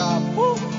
top. Woo!